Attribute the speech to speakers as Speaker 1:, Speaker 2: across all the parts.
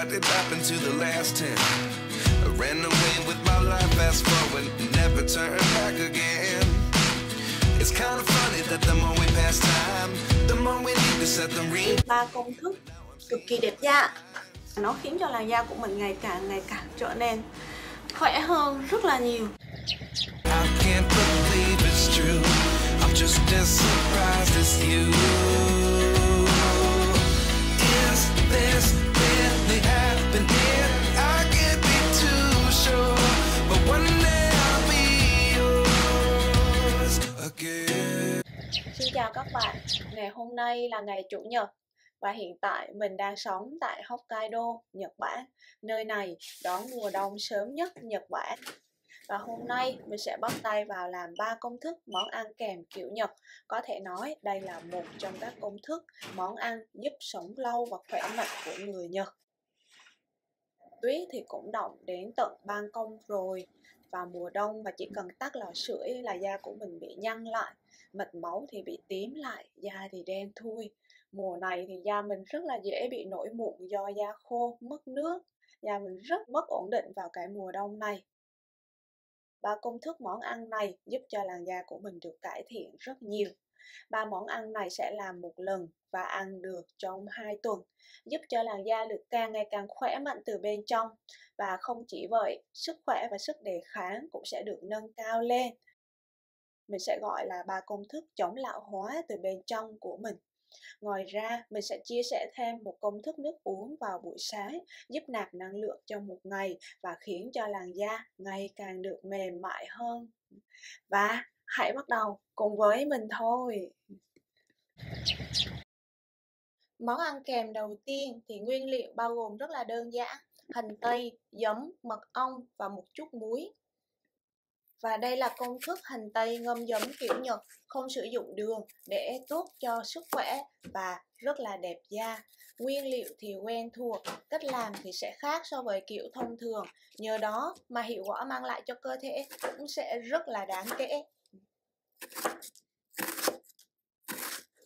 Speaker 1: what did happen to the last ten? I ran away with my life, fast forward, never turn back again. It's kind of funny that the more we pass time, the more we need to set the ring.
Speaker 2: ba công thức cực kỳ đẹp da nó khiến cho làn da của mình ngày càng ngày càng trở nên khỏe hơn rất là nhiều
Speaker 1: I can't believe it's true. I'm just as surprised as you. Is this
Speaker 2: Xin chào các bạn, ngày hôm nay là ngày Chủ nhật và hiện tại mình đang sống tại Hokkaido, Nhật Bản. Nơi này đón mùa đông sớm nhất Nhật Bản. Và hôm nay mình sẽ bắt tay vào làm ba công thức món ăn kèm kiểu Nhật. Có thể nói đây là một trong các công thức món ăn giúp sống lâu và khỏe mạnh của người Nhật. Tuyết thì cũng động đến tận ban công rồi. Vào mùa đông và chỉ cần tắt lò sưởi là da của mình bị nhăn lại, mạch máu thì bị tím lại, da thì đen thui. Mùa này thì da mình rất là dễ bị nổi mụn do da khô, mất nước, da mình rất mất ổn định vào cái mùa đông này. Ba công thức món ăn này giúp cho làn da của mình được cải thiện rất nhiều ba món ăn này sẽ làm một lần và ăn được trong 2 tuần giúp cho làn da được càng ngày càng khỏe mạnh từ bên trong. Và không chỉ vậy sức khỏe và sức đề kháng cũng sẽ được nâng cao lên. Mình sẽ gọi là ba công thức chống lão hóa từ bên trong của mình. Ngoài ra, mình sẽ chia sẻ thêm một công thức nước uống vào buổi sáng giúp nạp năng lượng cho một ngày và khiến cho làn da ngày càng được mềm mại hơn. Và hãy bắt đầu cùng với mình thôi. Món ăn kèm đầu tiên thì nguyên liệu bao gồm rất là đơn giản, hành tây, giấm, mật ong và một chút muối. Và đây là công thức hành tây ngâm giấm kiểu Nhật, không sử dụng đường để tốt cho sức khỏe và rất là đẹp da. Nguyên liệu thì quen thuộc, cách làm thì sẽ khác so với kiểu thông thường. Nhờ đó mà hiệu quả mang lại cho cơ thể cũng sẽ rất là đáng kể.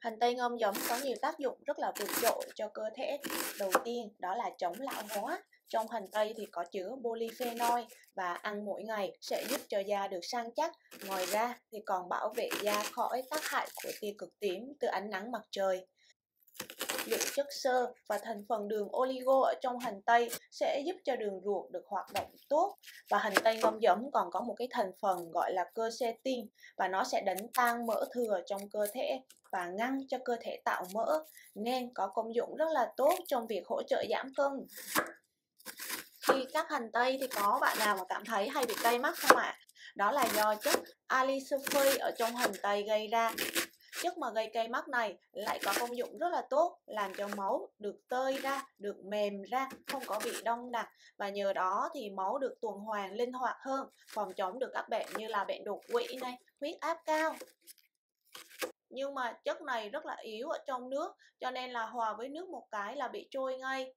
Speaker 2: Hành tây ngâm giống có nhiều tác dụng rất là vượt trội cho cơ thể. Đầu tiên, đó là chống lão hóa. Trong hành tây thì có chứa polyphenol và ăn mỗi ngày sẽ giúp cho da được săn chắc. Ngoài ra thì còn bảo vệ da khỏi tác hại của tia cực tím từ ánh nắng mặt trời. Lượng chất xơ và thành phần đường oligo ở trong hành tây sẽ giúp cho đường ruột được hoạt động tốt và hành tây ngâm giấm còn có một cái thành phần gọi là quercetin và nó sẽ đánh tan mỡ thừa trong cơ thể và ngăn cho cơ thể tạo mỡ nên có công dụng rất là tốt trong việc hỗ trợ giảm cân khi cắt hành tây thì có bạn nào mà cảm thấy hay bị cay mắt không ạ? À? Đó là do chất alisulfate ở trong hành tây gây ra. Chất mà gây cay mắt này lại có công dụng rất là tốt, làm cho máu được tơi ra, được mềm ra, không có bị đông đặc và nhờ đó thì máu được tuần hoàn linh hoạt hơn, phòng chống được các bệnh như là bệnh đột quỵ này, huyết áp cao. Nhưng mà chất này rất là yếu ở trong nước cho nên là hòa với nước một cái là bị trôi ngay.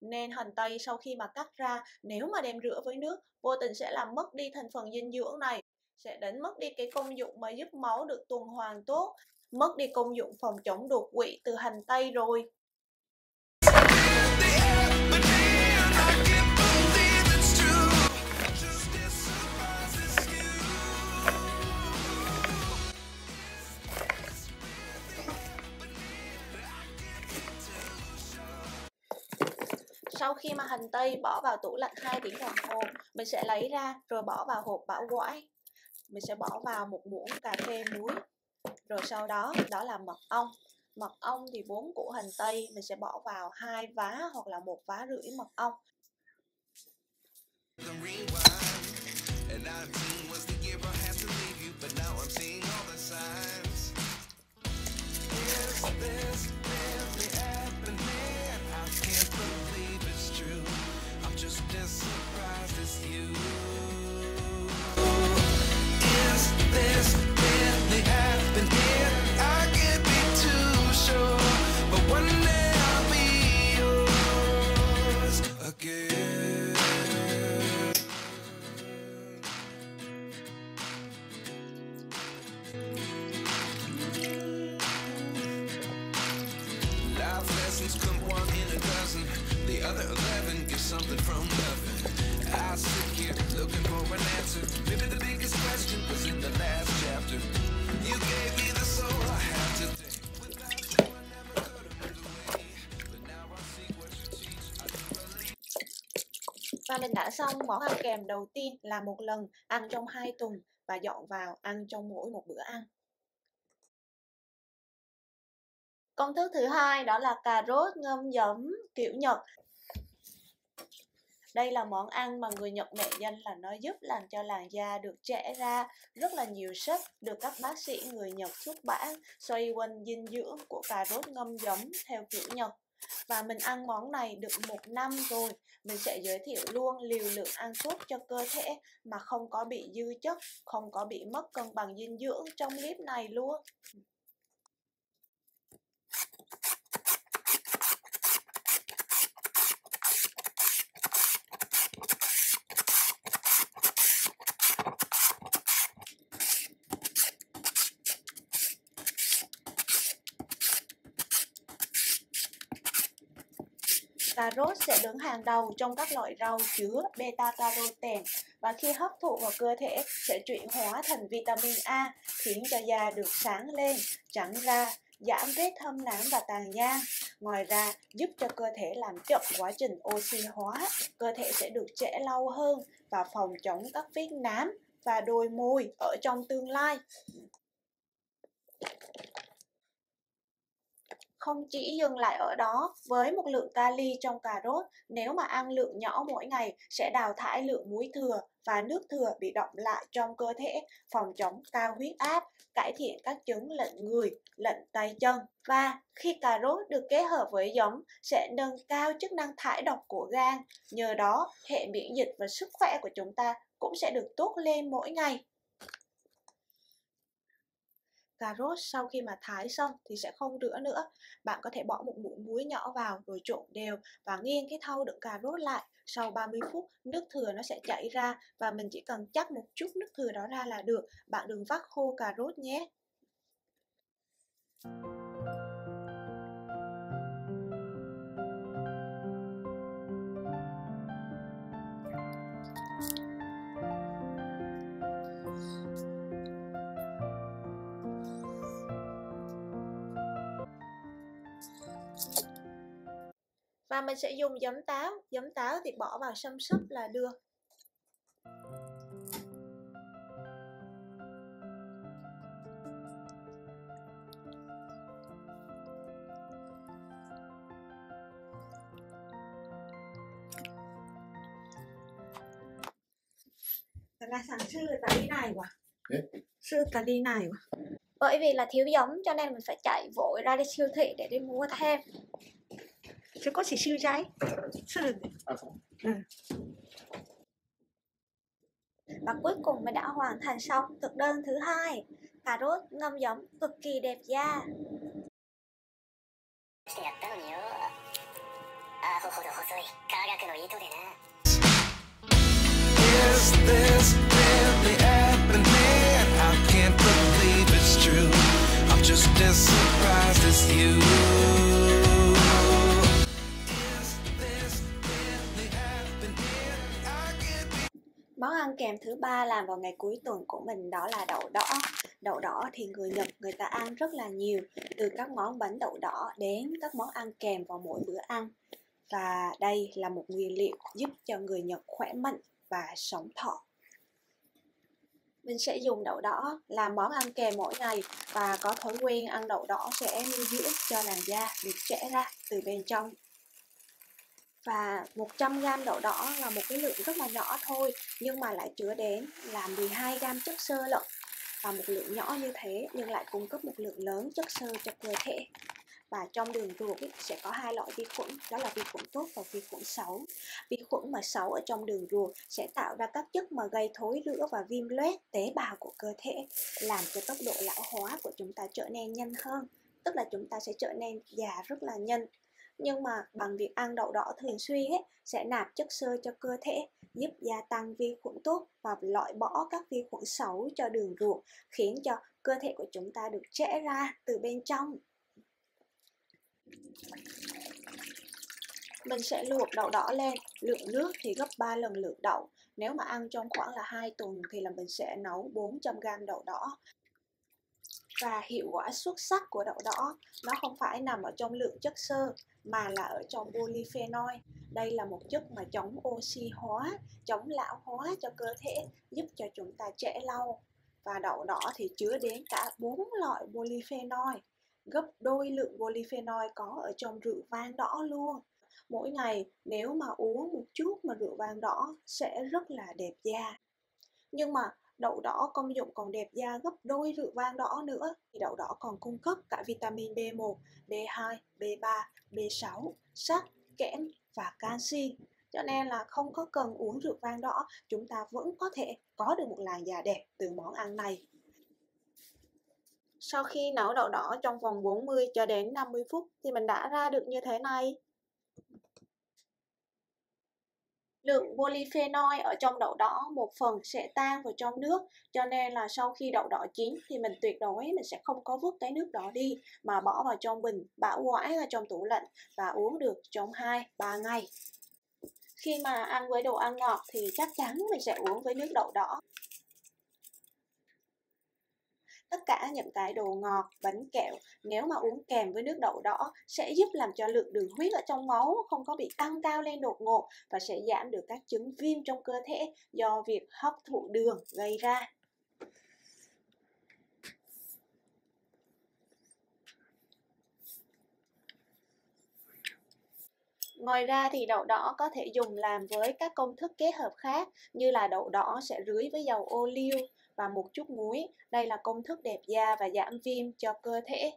Speaker 2: Nên hành tây sau khi mà cắt ra nếu mà đem rửa với nước vô tình sẽ làm mất đi thành phần dinh dưỡng này sẽ đánh mất đi cái công dụng mà giúp máu được tuần hoàn tốt mất đi công dụng phòng chống đột quỵ từ hành tây rồi. Sau khi mà hành tây bỏ vào tủ lạnh 2 tiếng đồng hồ, mình sẽ lấy ra rồi bỏ vào hộp bảo quản. Mình sẽ bỏ vào một muỗng cà phê muối rồi sau đó đó là mật ong. Mật ong thì bốn củ hành tây, mình sẽ bỏ vào hai vá hoặc là một vá rưỡi mật ong.
Speaker 1: Another 11 get something from nothing. I sit here looking for an answer. Maybe the biggest question was in the last chapter. You gave me the soul I have today.
Speaker 2: Và mình đã xong món ăn kèm đầu tiên là một lần ăn trong hai tuần và dọn vào ăn trong mỗi một bữa ăn. Công thức thứ hai đó là cà rốt ngâm giấm, kiểu Nhật. Đây là món ăn mà người Nhật mẹ danh là nó giúp làm cho làn da được trẻ ra rất là nhiều chất được các bác sĩ người Nhật xuất bản xoay quanh dinh dưỡng của cà rốt ngâm giấm theo kiểu Nhật. Và mình ăn món này được một năm rồi Mình sẽ giới thiệu luôn liều lượng ăn tốt cho cơ thể Mà không có bị dư chất, không có bị mất cân bằng dinh dưỡng trong clip này luôn Cà rốt sẽ đứng hàng đầu trong các loại rau chứa beta-carotene và khi hấp thụ vào cơ thể sẽ chuyển hóa thành vitamin A khiến cho da được sáng lên, trắng da, giảm vết thâm nám và tàn nhang. Ngoài ra, giúp cho cơ thể làm chậm quá trình oxy hóa, cơ thể sẽ được trẻ lâu hơn và phòng chống các vết nám và đôi môi ở trong tương lai. Không chỉ dừng lại ở đó, với một lượng kali trong cà rốt, nếu mà ăn lượng nhỏ mỗi ngày sẽ đào thải lượng muối thừa và nước thừa bị động lại trong cơ thể, phòng chống cao huyết áp, cải thiện các chứng lệnh người, lệnh tay chân. Và khi cà rốt được kết hợp với giấm sẽ nâng cao chức năng thải độc của gan, nhờ đó hệ miễn dịch và sức khỏe của chúng ta cũng sẽ được tốt lên mỗi ngày cà rốt sau khi mà thái xong thì sẽ không rửa nữa. Bạn có thể bỏ một muỗng muối nhỏ vào rồi trộn đều và nghiêng cái thau đựng cà rốt lại. Sau 30 phút, nước thừa nó sẽ chảy ra và mình chỉ cần chắc một chút nước thừa đó ra là được. Bạn đừng vắt khô cà rốt nhé. Và mình sẽ dùng giấm táo. Giấm táo thì bỏ vào xâm súp là được. Là sản sư tại đi này quá. Sư tại đi này quá. Bởi vì là thiếu giống cho nên mình phải chạy vội ra đi siêu thị để đi mua thêm 少し修材するんで ừ. và cuối cùng mình đã hoàn thành xong thực đơn thứ hai cà rốt ngâm giấm cực kỳ đẹp da
Speaker 1: Is this really happening? I can't believe it's true. I'm just as surprised as you.
Speaker 2: Ăn kèm thứ ba làm vào ngày cuối tuần của mình đó là đậu đỏ. Đậu đỏ thì người Nhật người ta ăn rất là nhiều, từ các món bánh đậu đỏ đến các món ăn kèm vào mỗi bữa ăn. Và đây là một nguyên liệu giúp cho người Nhật khỏe mạnh và sống thọ. Mình sẽ dùng đậu đỏ làm món ăn kèm mỗi ngày và có thói quen ăn đậu đỏ sẽ nuôi dưỡng cho làn da được trẻ ra từ bên trong và 100g đậu đỏ là một cái lượng rất là nhỏ thôi nhưng mà lại chứa đến là 12g chất xơ lận và một lượng nhỏ như thế nhưng lại cung cấp một lượng lớn chất xơ cho cơ thể. Và trong đường ruột ý, sẽ có hai loại vi khuẩn đó là vi khuẩn tốt và vi khuẩn xấu. Vi khuẩn mà xấu ở trong đường ruột sẽ tạo ra các chất mà gây thối rữa và viêm loét tế bào của cơ thể làm cho tốc độ lão hóa của chúng ta trở nên nhanh hơn. Tức là chúng ta sẽ trở nên già rất là nhanh nhưng mà bằng việc ăn đậu đỏ thường xuyên ấy, sẽ nạp chất xơ cho cơ thể giúp gia tăng vi khuẩn tốt và loại bỏ các vi khuẩn xấu cho đường ruột khiến cho cơ thể của chúng ta được trẻ ra từ bên trong Mình sẽ luộc đậu đỏ lên, lượng nước thì gấp 3 lần lượng đậu. Nếu mà ăn trong khoảng là 2 tuần thì là mình sẽ nấu 400g đậu đỏ. Và hiệu quả xuất sắc của đậu đỏ nó không phải nằm ở trong lượng chất xơ mà là ở trong polyphenol. Đây là một chất mà chống oxy hóa, chống lão hóa cho cơ thể, giúp cho chúng ta trẻ lâu. Và đậu đỏ thì chứa đến cả bốn loại polyphenol, gấp đôi lượng polyphenol có ở trong rượu vang đỏ luôn mỗi ngày nếu mà uống một chút mà rượu vang đỏ sẽ rất là đẹp da nhưng mà đậu đỏ công dụng còn đẹp da gấp đôi rượu vang đỏ nữa. Thì đậu đỏ còn cung cấp cả vitamin B1, B2, B3, B6, sắt, kẽm và canxi. Cho nên là không có cần uống rượu vang đỏ chúng ta vẫn có thể có được một làn da đẹp từ món ăn này. Sau khi nấu đậu đỏ trong vòng 40 cho đến 50 phút thì mình đã ra được như thế này. Lượng polyphenol ở trong đậu đỏ một phần sẽ tan vào trong nước. Cho nên là sau khi đậu đỏ chín thì mình tuyệt đối mình sẽ không có vứt cái nước đỏ đi, mà bỏ vào trong bình, bảo quản ở trong tủ lạnh và uống được trong 2 3 ngày. Khi mà ăn với đồ ăn ngọt thì chắc chắn mình sẽ uống với nước đậu đỏ tất cả những cái đồ ngọt, bánh kẹo nếu mà uống kèm với nước đậu đỏ sẽ giúp làm cho lượng đường huyết ở trong máu không có bị tăng cao lên đột ngột và sẽ giảm được các chứng viêm trong cơ thể do việc hấp thụ đường gây ra. Ngoài ra thì đậu đỏ có thể dùng làm với các công thức kết hợp khác như là đậu đỏ sẽ rưới với dầu ô liu và một chút muối. Đây là công thức đẹp da và giảm viêm cho cơ thể.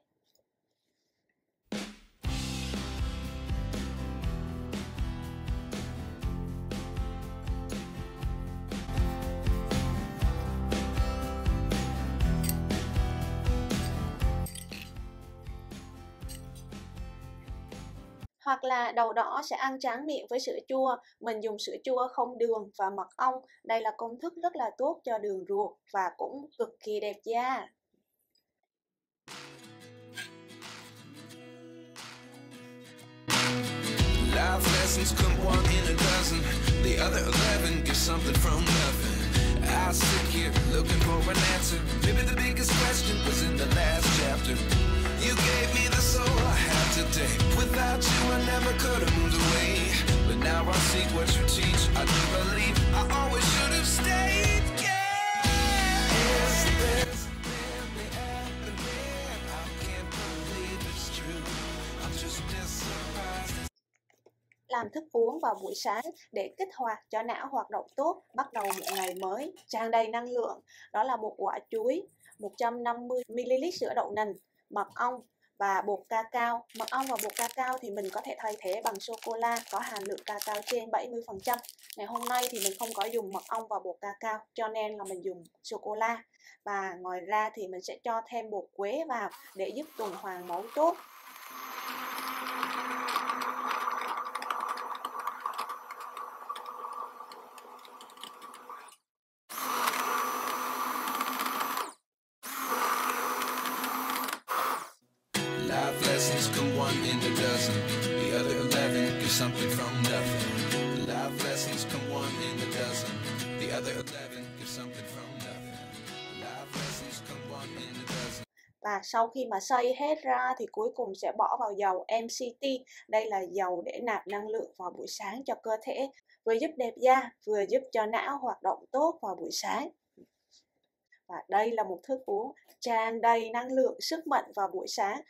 Speaker 2: Hoặc là đầu đỏ sẽ ăn tráng miệng với sữa chua. Mình dùng sữa chua không đường và mật ong. Đây là công thức rất là tốt cho đường ruột và cũng cực kỳ đẹp da. Life lessons come one in a dozen. The other eleven get something from nothing. I sit here looking for an answer. Maybe the biggest question was in the last chapter. You gave me the soul I have today. Without you I never could have moved away But now I see what you teach I do believe I always should have stayed yeah. Is this really happening? I can't believe it's true I'm just surprised làm thức uống vào buổi sáng để kích hoạt cho não hoạt động tốt, bắt đầu một ngày mới tràn đầy năng lượng. Đó là một quả chuối, 150ml sữa đậu nành, mật ong và bột cacao. Mật ong và bột cacao thì mình có thể thay thế bằng sô-cô-la, có hàm lượng cacao trên 70%. Ngày hôm nay thì mình không có dùng mật ong và bột cacao cho nên là mình dùng sô-cô-la. Và ngoài ra thì mình sẽ cho thêm bột quế vào để giúp tuần hoàn máu tốt Và sau khi mà xay hết ra thì cuối cùng sẽ bỏ vào dầu MCT. Đây là dầu để nạp năng lượng vào buổi sáng cho cơ thể, vừa giúp đẹp da, vừa giúp cho não hoạt động tốt vào buổi sáng. Và đây là một thức uống tràn đầy năng lượng, sức mạnh vào buổi sáng